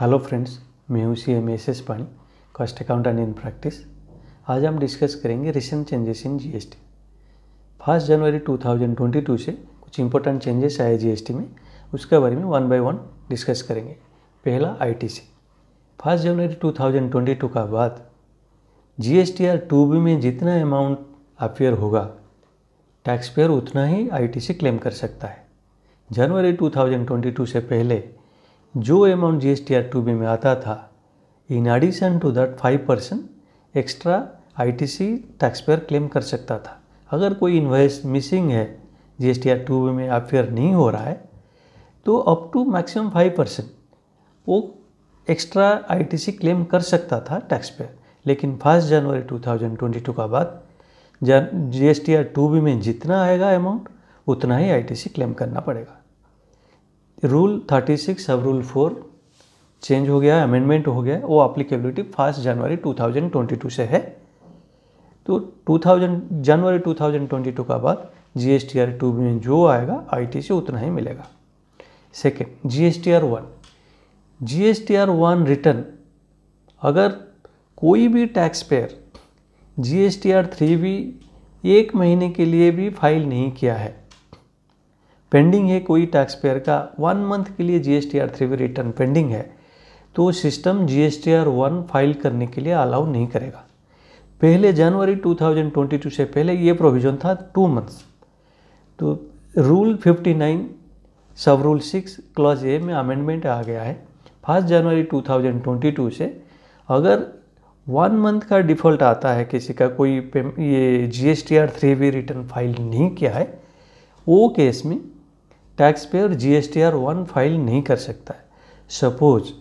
Hello friends मैं हूँ C M S S Pani cost accountant in practice आज हम डिस्कस करेंगे recent changes in GST first January 2022 से कुछ इंपॉर्टेंट चेंजेस आए जीएसटी में, उसके बारे में वन बाय वन डिस्कस करेंगे. पहला आईटीसी फ़र्स्ट जनवरी 2022 का बाद जी आर टू बी में जितना अमाउंट अपेयर होगा टैक्स पेयर उतना ही आईटीसी क्लेम कर सकता है. जनवरी 2022 से पहले जो amount G S T R two B में आता था in addition to that five percent extra I T C tax payer claim कर सकता था। अगर कोई इन्वाइस मिसिंग है G S T R two B में अफेयर नहीं हो रहा है तो up to maximum five percent वो extra I T C claim कर सकता था टैक्स पेयर लेकिन first January two thousand twenty two का बाद G S T R two B में जितना आएगा अमाउंट उतना ही आई टी सी क्लेम करना पड़ेगा। रूल 36 सब रूल फोर चेंज हो गया अमेंडमेंट हो गया, वो अप्लीकेबिलिटी फ़र्स्ट जनवरी 2022 से है। तो 2000 जनवरी 2022 का बाद G S T R two में जो आएगा आई से उतना ही मिलेगा। Second G S T R one G S T R one return अगर कोई भी tax payer G S T R three B एक महीने के लिए भी फ़ाइल नहीं किया है पेंडिंग है कोई टैक्स पेयर का वन मंथ के लिए G S T R three return pending है तो system G S T R one file करने के लिए अलाउ नहीं करेगा। पहले जनवरी 2022 से पहले ये प्रोविज़न था टू मंथ्स तो रूल 59 सब रूल सिक्स क्लॉज ए में अमेंडमेंट आ गया है। फ़र्स्ट जनवरी 2022 से अगर वन मंथ का डिफ़ॉल्ट आता है किसी का, कोई ये G S T R three B return file नहीं किया है, वो केस में tax payer G S T R one file नहीं कर सकता है। सपोज़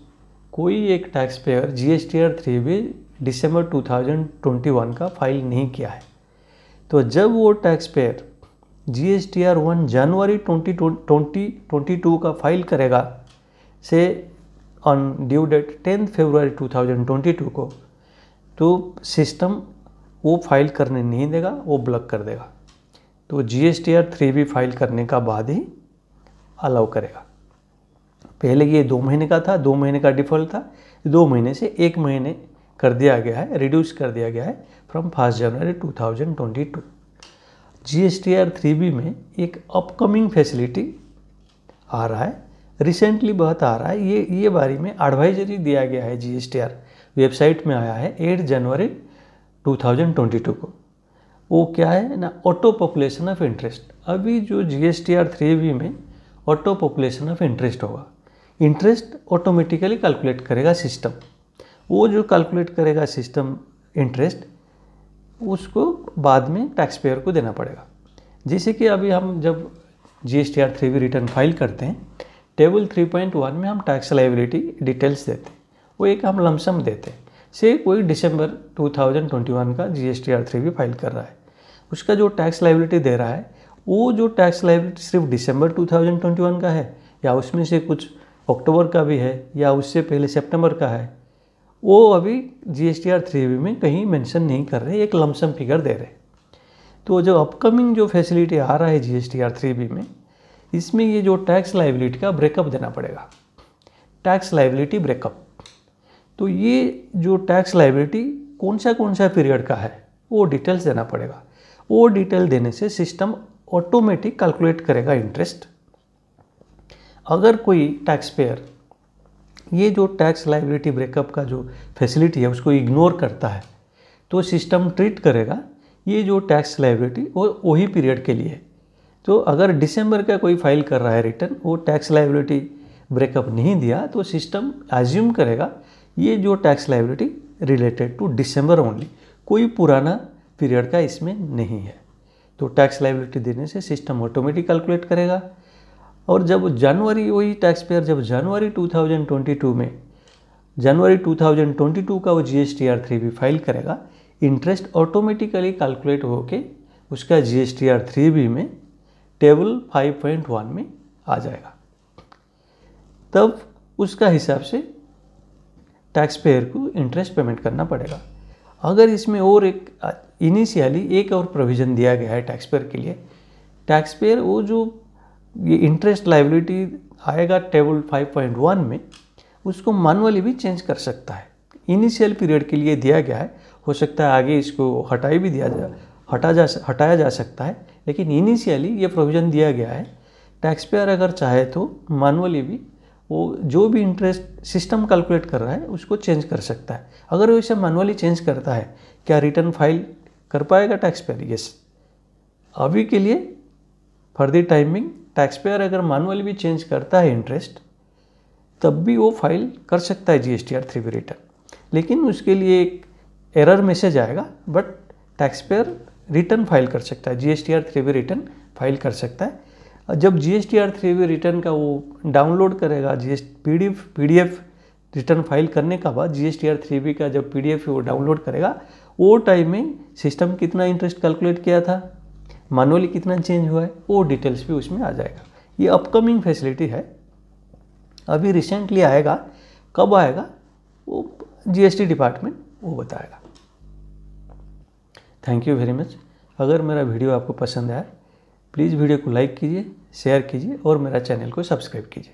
कोई एक tax payer G S T R three B दिसंबर 2021 का फ़ाइल नहीं किया है। तो जब वो tax payer G S T R one January twenty twenty twenty two का फ़ाइल करेगा, से on due date tenth February 2022 को तो सिस्टम वो फ़ाइल करने नहीं देगा, वो ब्लॉक कर देगा। तो G S T R three B file करने का बाद ही अलाउ करेगा। पहले ये दो महीने का था, दो महीने का डिफ़ॉल्ट था, दो महीने से एक महीने कर दिया गया है रिड्यूस कर दिया गया है from first January 2022 G S T R three B में एक अपकमिंग फैसिलिटी आ रहा है रिसेंटली बहुत आ रहा है, ये ये बारे में एडवाइजरी दिया गया है G S T R website में आया है एट जनवरी 2022 को। वो क्या है ना ऑटो पॉपुलेशन ऑफ़ इंटरेस्ट अभी जो G S T R three B में ऑटो पॉपुलेशन ऑफ़ इंटरेस्ट होगा। इंटरेस्ट ऑटोमेटिकली कैलकुलेट करेगा सिस्टम। वो जो कैलकुलेट करेगा सिस्टम इंटरेस्ट, उसको बाद में टैक्स पेयर को देना पड़ेगा। जैसे कि अभी हम जब G S T R three return file करते हैं टेबल थ्री पॉइंट वन में हम टैक्स लाइबिलिटी डिटेल्स देते हैं। वो एक हम लमसम देते हैं। से कोई दिसंबर 2021 का G S T R three B file कर रहा है। उसका जो टैक्स लाइबिलिटी दे रहा है वो जो टैक्स लाइबिलिटी सिर्फ़ दिसंबर 2021 का है, या उसमें से कुछ अक्टूबर का भी है, या उससे पहले सितंबर का है, वो अभी G S T R three B में कहीं मेंशन नहीं कर रहे, एक लमसम फिगर दे रहे। तो जो अपकमिंग जो फैसिलिटी आ रहा है G S T R three B में, इसमें ये जो टैक्स लाइबिलिटी का ब्रेकअप देना पड़ेगा। टैक्स लाइबिलिटी ब्रेकअप तो ये जो टैक्स लाइबिलिटी कौन सा कौन सा पीरियड का है, वो डिटेल्स देना पड़ेगा। वो डिटेल देने से सिस्टम ऑटोमेटिक कैलकुलेट करेगा इंटरेस्ट अगर कोई टैक्स पेयर ये जो टैक्स लाइबिलिटी ब्रेकअप का जो फैसिलिटी है, उसको इग्नोर करता है तो सिस्टम ट्रीट करेगा, ये जो टैक्स लाइबिलिटी वो वही पीरियड के लिए है। तो अगर दिसंबर का कोई फ़ाइल कर रहा है रिटर्न वो टैक्स लाइबिलिटी ब्रेकअप नहीं दिया तो सिस्टम एज्यूम करेगा, ये जो tax liability related to December only कोई पुराना पीरियड का इसमें नहीं है। तो टैक्स लाइबिलिटी देने से सिस्टम ऑटोमेटिक कैलकुलेट करेगा। और जब जनवरी वही टैक्स पेयर जब जनवरी 2022 में जनवरी 2022 का वो G S T R three B file करेगा इंटरेस्ट ऑटोमेटिकली कैलकुलेट होके उसका G S T R three में टेबल 5.1 में आ जाएगा। तब उसका हिसाब से टैक्स पेयर को इंटरेस्ट पेमेंट करना पड़ेगा। अगर इसमें और एक इनिशियली एक और प्रोविज़न दिया गया है टैक्स पेयर के लिए। टैक्स पेयर वो जो ये इंटरेस्ट लाइबिलिटी आएगा टेबल 5.1 में, उसको मानुअली भी चेंज कर सकता है। इनिशियल पीरियड के लिए दिया गया है। हो सकता है आगे इसको हटाई भी दिया जा, हटा जा, हटाया जा सकता है, लेकिन इनिशियली ये प्रोविज़न दिया गया है। टैक्स पेयर अगर चाहे तो मानुअली भी वो जो भी इंटरेस्ट सिस्टम कैलकुलेट कर रहा है, उसको चेंज कर सकता है। अगर वो इसे मैनुअली चेंज करता है, क्या रिटर्न फ़ाइल कर पाएगा टैक्स पेयर यस अभी के लिए for the timing tax payer अगर मैनुअली भी चेंज करता है इंटरेस्ट तब भी वो फ़ाइल कर सकता है G S T R three B return लेकिन उसके लिए एक एरर मैसेज आएगा but tax payer return file कर सकता है G S T R three B return file कर सकता है. जब G S T R three B return का वो डाउनलोड करेगा G S P D F P D F return file करने का बाद G S T R three B का जब पी डी एफ़ वो डाउनलोड करेगा वो टाइम में सिस्टम कितना इंटरेस्ट कैलकुलेट किया था? मानुअली कितना चेंज हुआ है? वो डिटेल्स भी उसमें आ जाएगा। ये अपकमिंग फैसिलिटी है। अभी रिसेंटली आएगा। कब आएगा? वो जीएसटी डिपार्टमेंट वो बताएगा। थैंक यू वेरी मच अगर मेरा वीडियो आपको पसंद आया प्लीज़ वीडियो को लाइक कीजिए शेयर कीजिए और मेरा चैनल को सब्सक्राइब कीजिए।